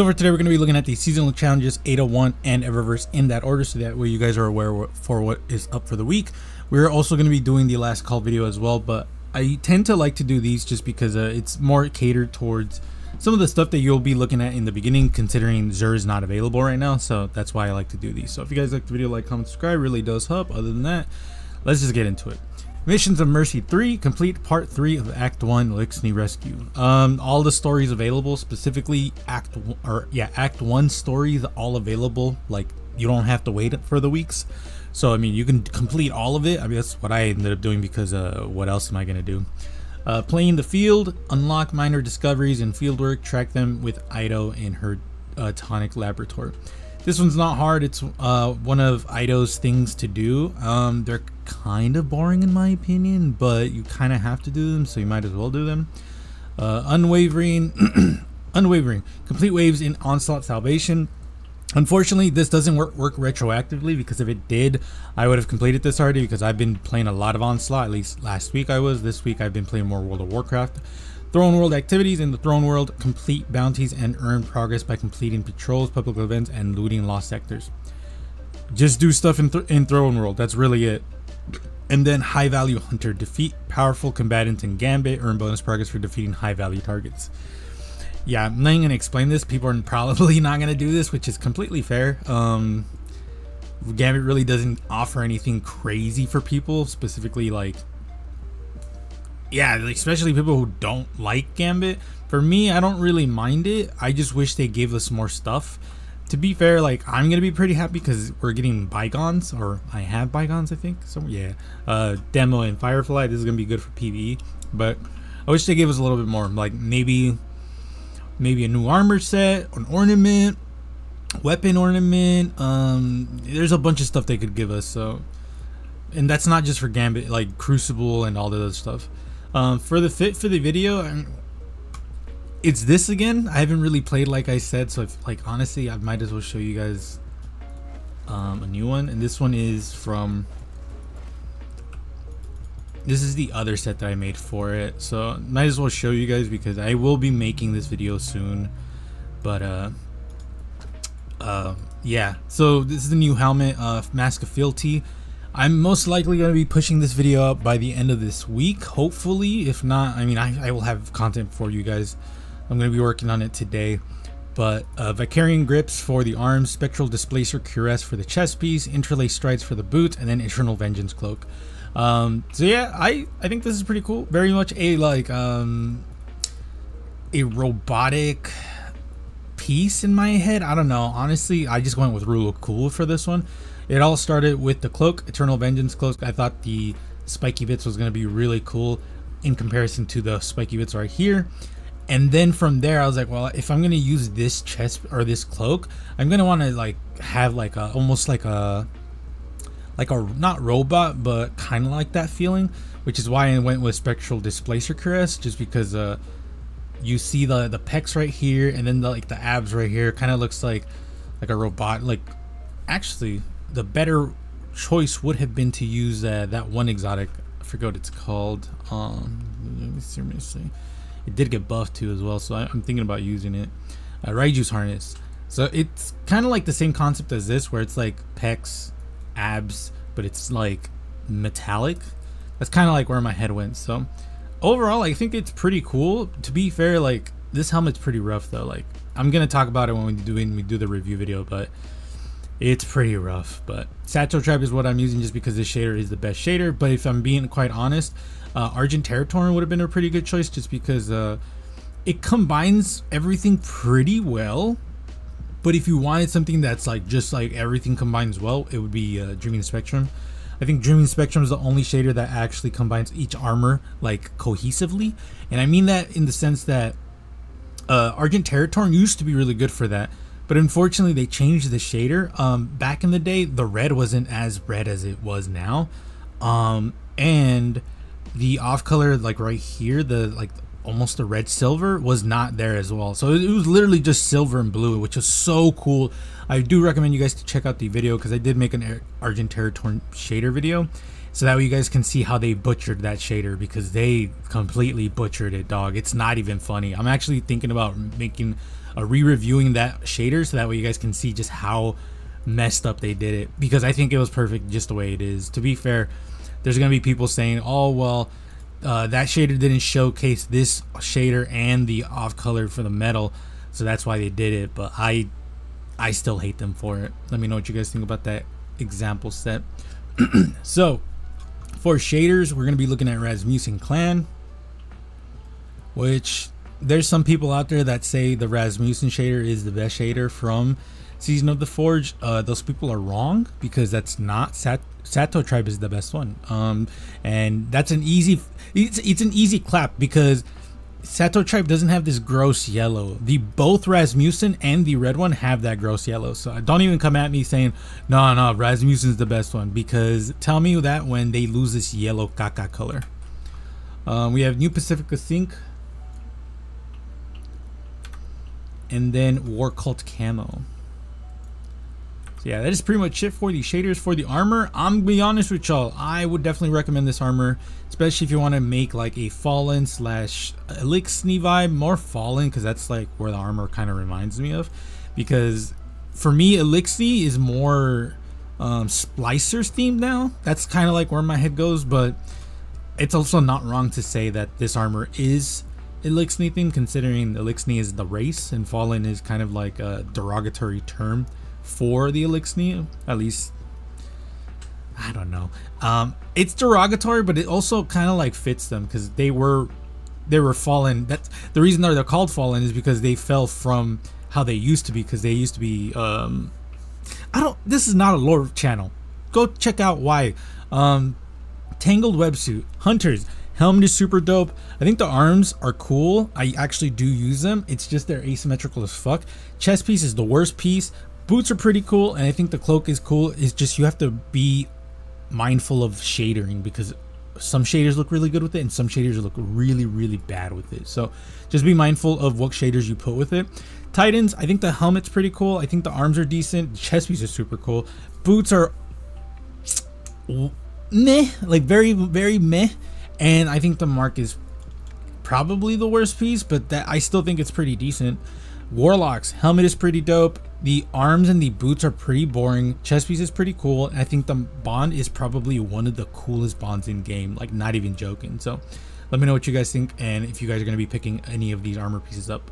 So for today, we're going to be looking at the seasonal challenges Ada-1 and Eververse in that order, so that way you guys are aware for what is up for the week. We're also going to be doing the last call video as well, but I tend to like to do these just because uh, it's more catered towards some of the stuff that you'll be looking at in the beginning, considering Xur is not available right now. So that's why I like to do these. So if you guys like the video, like, comment, subscribe, really does help. Other than that, let's just get into it. Missions of Mercy 3, complete part 3 of Act 1 Eliksni Rescue. Um, all the stories available, specifically Act or yeah, Act 1 stories all available. Like you don't have to wait for the weeks. So I mean, you can complete all of it. I mean, that's what I ended up doing because uh, what else am I gonna do? Uh, playing the field, unlock minor discoveries and fieldwork, track them with Eido in her uh, tonic laboratory. This one's not hard. It's uh, one of Eido's things to do. Um, they're kind of boring in my opinion, but you kind of have to do them, so you might as well do them. Uh, unwavering, unwavering, complete waves in Onslaught Salvation. Unfortunately, this doesn't work, work retroactively because if it did, I would have completed this already because I've been playing a lot of Onslaught. At least last week I was. This week I've been playing more World of Warcraft. Throne World activities in the Throne World complete bounties and earn progress by completing patrols, public events, and looting lost sectors. Just do stuff in, th in Throne World. That's really it. And then High Value Hunter defeat powerful combatants in Gambit, earn bonus progress for defeating high value targets. Yeah, I'm not gonna explain this. People are probably not gonna do this, which is completely fair. Um, Gambit really doesn't offer anything crazy for people, specifically like yeah, especially people who don't like Gambit. For me, I don't really mind it. I just wish they gave us more stuff. To be fair, like I'm gonna be pretty happy because we're getting bygones, or I have bygones, I think. So yeah, uh, demo and Firefly. This is gonna be good for PVE, but I wish they gave us a little bit more. Like maybe, maybe a new armor set, an ornament, weapon ornament. Um, there's a bunch of stuff they could give us. So, and that's not just for Gambit, like Crucible and all the other stuff. Um, for the fit for the video, it's this again. I haven't really played like I said, so if, like honestly, I might as well show you guys um, a new one. And this one is from. This is the other set that I made for it, so might as well show you guys because I will be making this video soon. But uh, uh, yeah. So this is the new helmet, uh, Mask of Fealty. I'm most likely going to be pushing this video up by the end of this week, hopefully. If not, I mean, I, I will have content for you guys. I'm going to be working on it today. But uh, Vicarian Grips for the arms, Spectral Displacer Cuirass for the chest piece, Interlace Strides for the boots, and then Eternal Vengeance Cloak. Um, so yeah, I, I think this is pretty cool. Very much a like um, a robotic piece in my head. I don't know. Honestly, I just went with Rule of Cool for this one. It all started with the cloak, Eternal Vengeance cloak. I thought the spiky bits was going to be really cool in comparison to the spiky bits right here. And then from there, I was like, well, if I'm going to use this chest or this cloak, I'm going to want to like have like a, almost like a, like a, not robot, but kind of like that feeling, which is why I went with Spectral Displacer Cuirass, just because, uh, you see the, the pecs right here and then the, like the abs right here kind of looks like, like a robot, like actually the better choice would have been to use uh, that one exotic. I forget what it's called. Um, see. It did get buffed too as well, so I, am thinking about using it. Uh, Raiju's harness. So it's kind of like the same concept as this, where it's like pecs, abs, but it's like metallic. That's kind of like where my head went. So overall, I think it's pretty cool. To be fair, like this helmet's pretty rough though. Like I'm gonna talk about it when we do when we do the review video, but it's pretty rough, but Satchel Trap is what I'm using just because this shader is the best shader. But if I'm being quite honest, uh, Argent Territory would have been a pretty good choice just because uh, it combines everything pretty well. But if you wanted something that's like just like everything combines well, it would be uh, Dreaming Spectrum. I think Dreaming Spectrum is the only shader that actually combines each armor like cohesively, and I mean that in the sense that uh, Argent Territory used to be really good for that but unfortunately, they changed the shader. Um, back in the day, the red wasn't as red as it was now. Um, and the off color, like right here, the like almost the red silver was not there as well. So it was literally just silver and blue, which was so cool. I do recommend you guys to check out the video because I did make an Argent Territory shader video. So that way you guys can see how they butchered that shader because they completely butchered it, dog. It's not even funny. I'm actually thinking about making a re-reviewing that shader so that way you guys can see just how messed up they did it because I think it was perfect just the way it is. To be fair, there's gonna be people saying, "Oh well, uh, that shader didn't showcase this shader and the off color for the metal, so that's why they did it." But I, I still hate them for it. Let me know what you guys think about that example set. so, for shaders, we're gonna be looking at Rasmussen Clan, which there's some people out there that say the Rasmussen shader is the best shader from Season of the Forge. Uh, those people are wrong because that's not Sat- Sato Tribe is the best one. Um, and that's an easy. It's it's an easy clap because Sato Tribe doesn't have this gross yellow. The both Rasmussen and the red one have that gross yellow. So don't even come at me saying no no Rasmussen's the best one because tell me that when they lose this yellow caca color. Um, we have New Pacifica Sync and then War Cult Camo. So yeah, that is pretty much it for the shaders. For the armor, I'm gonna be honest with y'all, I would definitely recommend this armor, especially if you want to make like a Fallen slash Eliksni vibe, more Fallen, because that's like where the armor kind of reminds me of. Because for me, Eliksni is more um, Splicers themed now. That's kind of like where my head goes, but it's also not wrong to say that this armor is Eliksni thing, considering Eliksni is the race and Fallen is kind of like a derogatory term for the Elixir, At least, I don't know. Um, it's derogatory, but it also kind of like fits them because they were they were fallen. That's the reason they're, they're called fallen is because they fell from how they used to be because they used to be. Um, I don't. This is not a lore channel. Go check out why. Um, Tangled websuit hunters Helmet is super dope. I think the arms are cool. I actually do use them. It's just they're asymmetrical as fuck. Chest piece is the worst piece. Boots are pretty cool, and I think the cloak is cool. It's just you have to be mindful of shadering because some shaders look really good with it and some shaders look really really bad with it so just be mindful of what shaders you put with it titans i think the helmet's pretty cool i think the arms are decent the chest piece is super cool boots are meh like very very meh and I think the mark is probably the worst piece, but that I still think it's pretty decent. Warlocks helmet is pretty dope. The arms and the boots are pretty boring. Chest piece is pretty cool. And I think the bond is probably one of the coolest bonds in game. Like not even joking. So let me know what you guys think and if you guys are going to be picking any of these armor pieces up.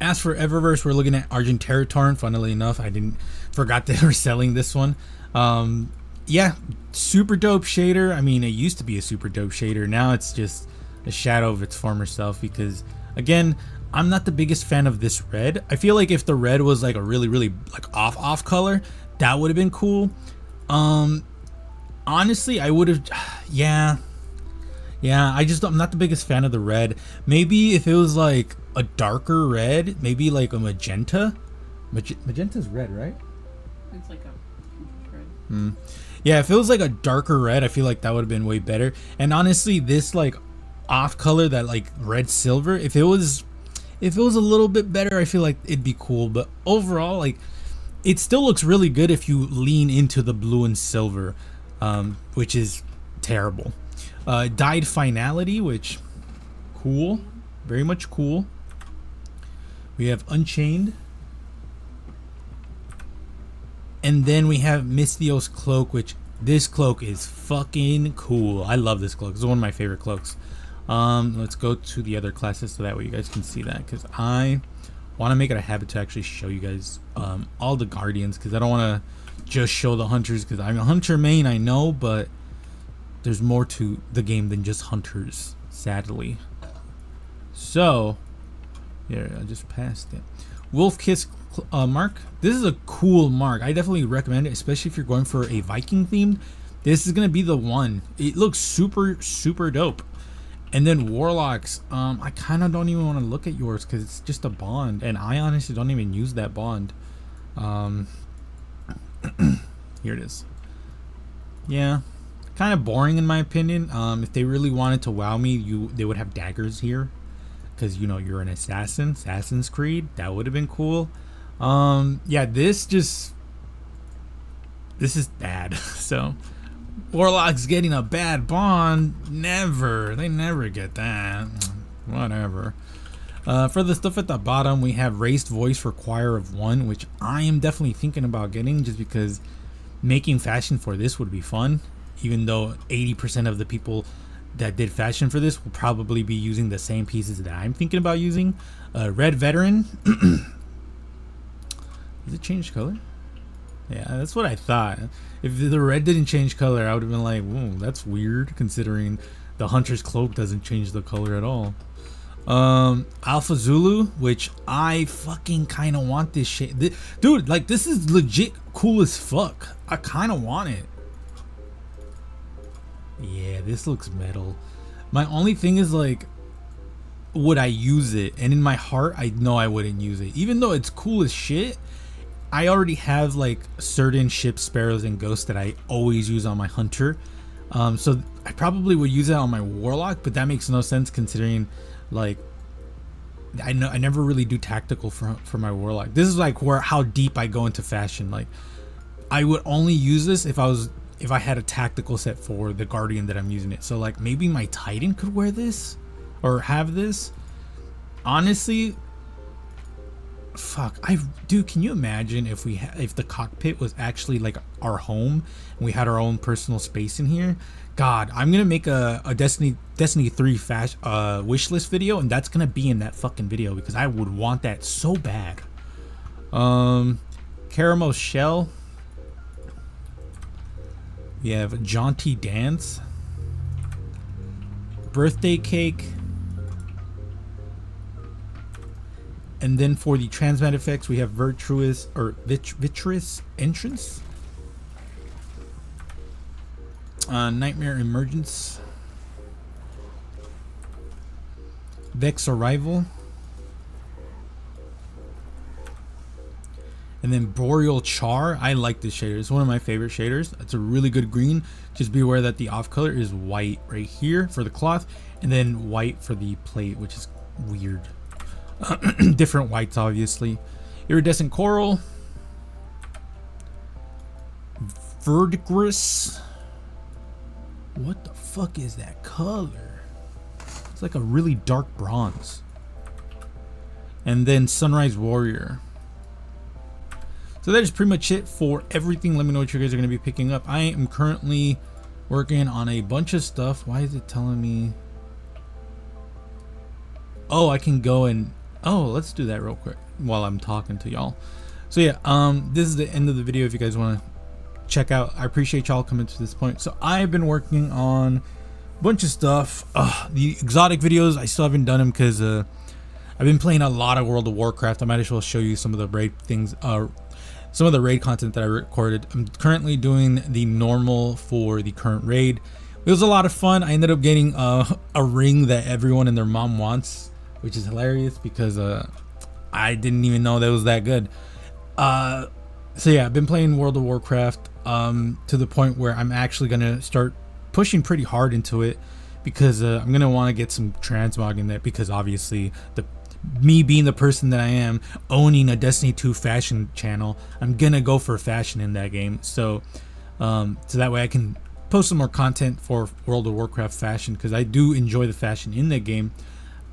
As for Eververse, we're looking at Argent Territory. Funnily enough, I didn't forgot they were selling this one. Um, yeah, super dope shader. I mean, it used to be a super dope shader. Now it's just a shadow of its former self because, again, I'm not the biggest fan of this red. I feel like if the red was like a really, really like off off color, that would have been cool. Um, honestly, I would have, yeah, yeah. I just I'm not the biggest fan of the red. Maybe if it was like a darker red, maybe like a magenta. Mag magenta's red, right? It's like a red. Hmm. Yeah, if it was like a darker red, I feel like that would have been way better. And honestly, this like off color, that like red silver, if it was if it was a little bit better, I feel like it'd be cool. But overall, like it still looks really good if you lean into the blue and silver, um, which is terrible. Uh, dyed finality, which cool, very much cool. We have Unchained, and then we have Misthios cloak, which this cloak is fucking cool. I love this cloak. It's one of my favorite cloaks. Um, let's go to the other classes so that way you guys can see that because I want to make it a habit to actually show you guys um, all the guardians because I don't want to just show the hunters because I'm a hunter main, I know, but there's more to the game than just hunters, sadly. So, here, I just passed it. Wolf Kiss uh, mark. This is a cool mark. I definitely recommend it, especially if you're going for a Viking themed. This is gonna be the one. It looks super super dope. And then Warlocks, um, I kind of don't even want to look at yours because it's just a bond, and I honestly don't even use that bond. Um, here it is. Yeah, kind of boring in my opinion. Um, if they really wanted to wow me, you they would have daggers here, because you know you're an assassin, Assassin's Creed. That would have been cool. Um, yeah, this just this is bad. so Warlock's getting a bad bond. Never. They never get that. Whatever. Uh, for the stuff at the bottom, we have raised voice for choir of one, which I am definitely thinking about getting just because making fashion for this would be fun. Even though 80% of the people that did fashion for this will probably be using the same pieces that I'm thinking about using. Uh, red veteran. Does it change color? Yeah, that's what I thought. If the red didn't change color, I would have been like, whoa, that's weird considering the hunter's cloak doesn't change the color at all. Um, Alpha Zulu, which I fucking kind of want this shit. This, dude, like, this is legit cool as fuck. I kind of want it. Yeah, this looks metal. My only thing is, like, would I use it? And in my heart, I know I wouldn't use it. Even though it's cool as shit, I already have, like, certain ship sparrows and ghosts that I always use on my hunter. Um, so I probably would use it on my warlock, but that makes no sense considering like I know I never really do tactical for for my warlock. This is like where how deep I go into fashion. Like I would only use this if I was if I had a tactical set for the guardian that I'm using it. So like maybe my titan could wear this or have this. Honestly, fuck i do can you imagine if we if the cockpit was actually like our home and we had our own personal space in here? God i'm gonna make a, a destiny destiny 3 fast uh wish list video and that's gonna be in that fucking video because i would want that so bad. Um caramel shell. We have jaunty dance. Birthday cake And then for the transmat effects, we have virtuous or vit vitreous entrance, uh, nightmare emergence, vex arrival, and then boreal char. I like this shader. It's one of my favorite shaders. It's a really good green. Just be aware that the off color is white right here for the cloth, and then white for the plate, which is weird. different whites, obviously. Iridescent coral. Verdigris. What the fuck is that color? It's like a really dark bronze. And then Sunrise Warrior. So that is pretty much it for everything. Let me know what you guys are going to be picking up. I am currently working on a bunch of stuff. Why is it telling me? Oh, I can go and Oh, let's do that real quick while I'm talking to y'all. So yeah, um, this is the end of the video if you guys want to check out. I appreciate y'all coming to this point. So I've been working on a bunch of stuff. the exotic videos, I still haven't done them because uh, I've been playing a lot of World of Warcraft. I might as well show you some of the raid things, uh, some of the raid content that I recorded. I'm currently doing the normal for the current raid. It was a lot of fun. I ended up getting uh, a ring that everyone and their mom wants which is hilarious because uh, I didn't even know that was that good. Uh, so yeah, I've been playing World of Warcraft um, to the point where I'm actually gonna start pushing pretty hard into it because uh, I'm gonna want to get some transmog in there because obviously the me being the person that I am owning a Destiny 2 fashion channel, I'm gonna go for fashion in that game. So um, so that way I can post some more content for World of Warcraft fashion because I do enjoy the fashion in that game.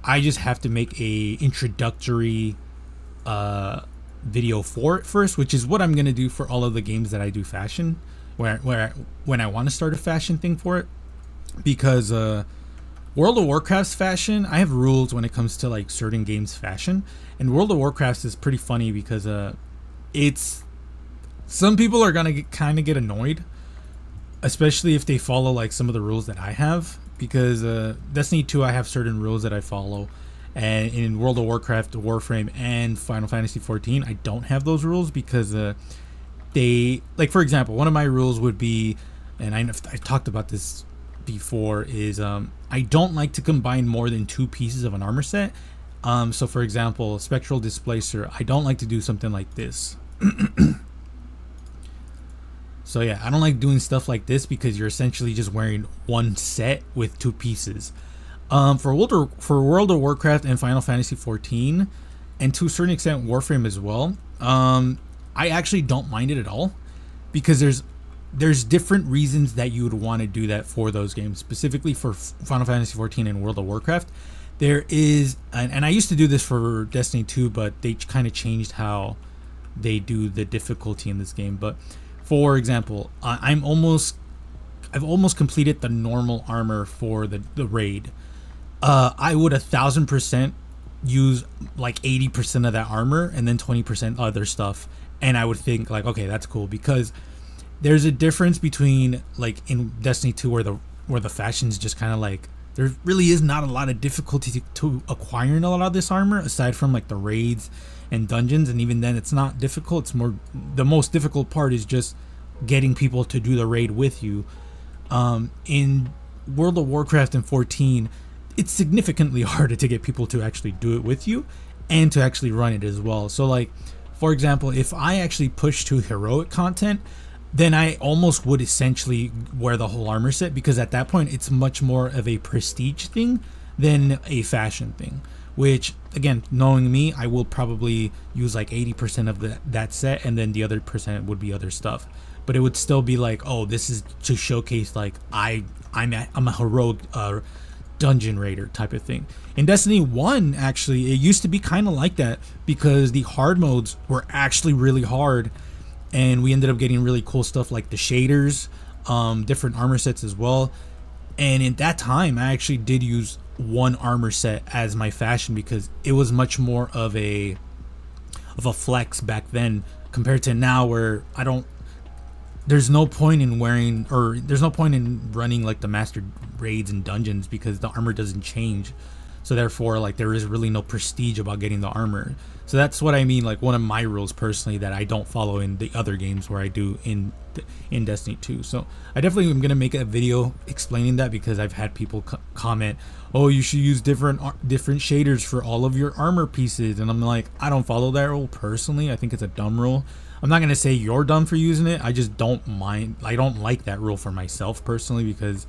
I just have to make a introductory uh, video for it first, which is what I'm gonna do for all of the games that I do fashion, where where when I want to start a fashion thing for it, because uh, World of Warcraft's fashion, I have rules when it comes to like certain games fashion, and World of Warcraft is pretty funny because uh, it's some people are gonna kind of get annoyed, especially if they follow like some of the rules that I have because uh, Destiny 2 I have certain rules that I follow. And in World of Warcraft, Warframe and Final Fantasy 14 I don't have those rules because uh, they like for example one of my rules would be and I, I talked about this before is um, I don't like to combine more than two pieces of an armor set. Um, so for example Spectral Displacer I don't like to do something like this So yeah, I don't like doing stuff like this because you're essentially just wearing one set with two pieces. Um, for World of, for World of Warcraft and Final Fantasy 14, and to a certain extent Warframe as well, um, I actually don't mind it at all because there's there's different reasons that you would want to do that for those games, specifically for Final Fantasy 14 and World of Warcraft. there is, and, and I used to do this for Destiny 2, but they kind of changed how they do the difficulty in this game. But for example, I'm almost, I've almost completed the normal armor for the the raid. Uh, I would a thousand percent use like 80% of that armor and then 20% other stuff and i would think like okay that's cool because there's a difference between like in destiny 2 where the where the fashion's just kind of like there really is not a lot of difficulty to, to acquiring a lot of this armor aside from like the raids and dungeons and even then it's not difficult. It's more the most difficult part is just getting people to do the raid with you. Um in world of warcraft and 14 it's significantly harder to get people to actually do it with you and to actually run it as well. So like for example if i actually push to heroic content then I almost would essentially wear the whole armor set because at that point it's much more of a prestige thing than a fashion thing. Which again, knowing me, I will probably use like 80% of the, that set and then the other percent would be other stuff. But it would still be like, oh, this is to showcase like I I'm a, I'm a heroic uh, dungeon raider type of thing. In Destiny 1, actually, it used to be kind of like that because the hard modes were actually really hard and we ended up getting really cool stuff like the shaders um, different armor sets as well and in that time i actually did use one armor set as my fashion because it was much more of a of a flex back then compared to now where i don't there's no point in wearing or there's no point in running like the master raids and dungeons because the armor doesn't change so therefore like there is really no prestige about getting the armor. So that's what i mean like one of my rules personally that i don't follow in the other games where i do in in destiny 2 so i definitely am to make a video explaining that because i've had people co comment oh you should use different different shaders for all of your armor pieces. And i'm like i don't follow that rule personally. I think it's a dumb rule. I'm not to say you're dumb for using it. I just don't mind i don't like that rule for myself personally because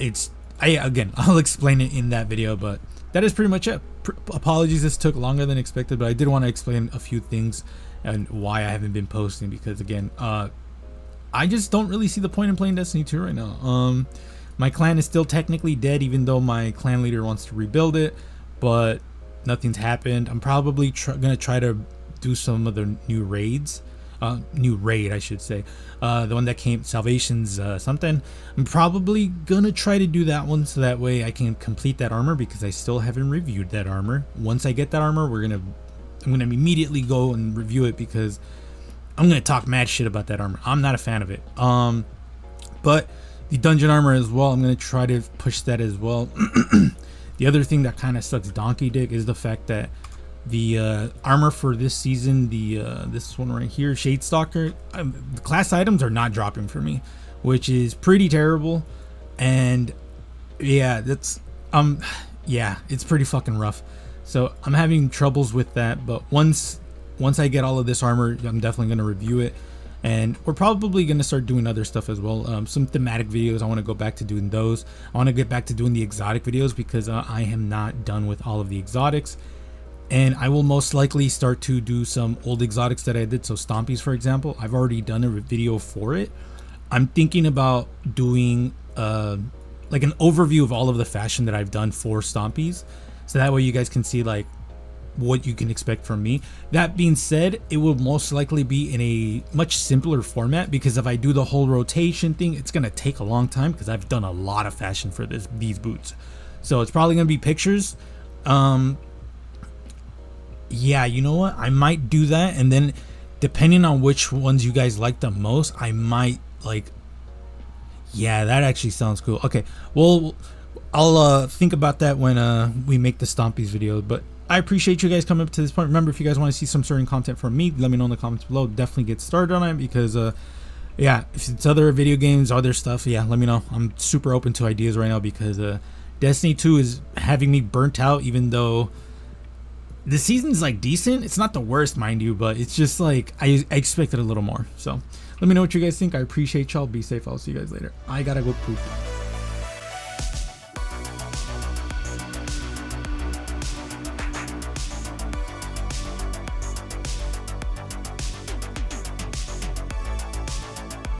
it's I again, I'll explain it in that video, but that is pretty much it. P apologies, this took longer than expected, but I did want to explain a few things and why I haven't been posting because again, uh, I just don't really see the point in playing Destiny 2 right now. Um, my clan is still technically dead, even though my clan leader wants to rebuild it, but nothing's happened. I'm probably tr gonna try to do some of the new raids uh, new raid, I should say. Uh, the one that came, Salvation's uh, something. I'm probably gonna try to do that one so that way I can complete that armor because I still haven't reviewed that armor. Once I get that armor, we're gonna, I'm gonna immediately go and review it because I'm gonna talk mad shit about that armor. I'm not a fan of it. Um, but the dungeon armor as well, I'm gonna try to push that as well. the other thing that kind of sucks donkey dick is the fact that the uh, armor for this season, the uh, this one right here, Shade Stalker, um, the class items are not dropping for me, which is pretty terrible. And yeah, that's um yeah, it's pretty fucking rough. So I'm having troubles with that, but once once I get all of this armor, I'm definitely gonna review it. And we're probably gonna start doing other stuff as well. Um, some thematic videos. I want to go back to doing those. I want to get back to doing the exotic videos because uh, I am not done with all of the exotics and I will most likely start to do some old exotics that I did. So Stompies, for example, I've already done a video for it. I'm thinking about doing uh, like an overview of all of the fashion that I've done for Stompies. So that way you guys can see like what you can expect from me. That being said, it will most likely be in a much simpler format because if I do the whole rotation thing, it's going to take a long time because I've done a lot of fashion for this these boots. So it's probably going to be pictures. Um, yeah, you know what? I might do that, and then depending on which ones you guys like the most, I might like. Yeah, that actually sounds cool. Okay, well, I'll uh, think about that when uh, we make the Stompies video. But I appreciate you guys coming up to this point. Remember, if you guys want to see some certain content from me, let me know in the comments below. Definitely get started on it because, uh, yeah, if it's other video games, other stuff, yeah, let me know. I'm super open to ideas right now because uh, Destiny 2 is having me burnt out, even though the season's like decent. It's not the worst, mind you, but it's just like I, I expected a little more. So let me know what you guys think. I appreciate y'all. Be safe. I'll see you guys later. I gotta go poop.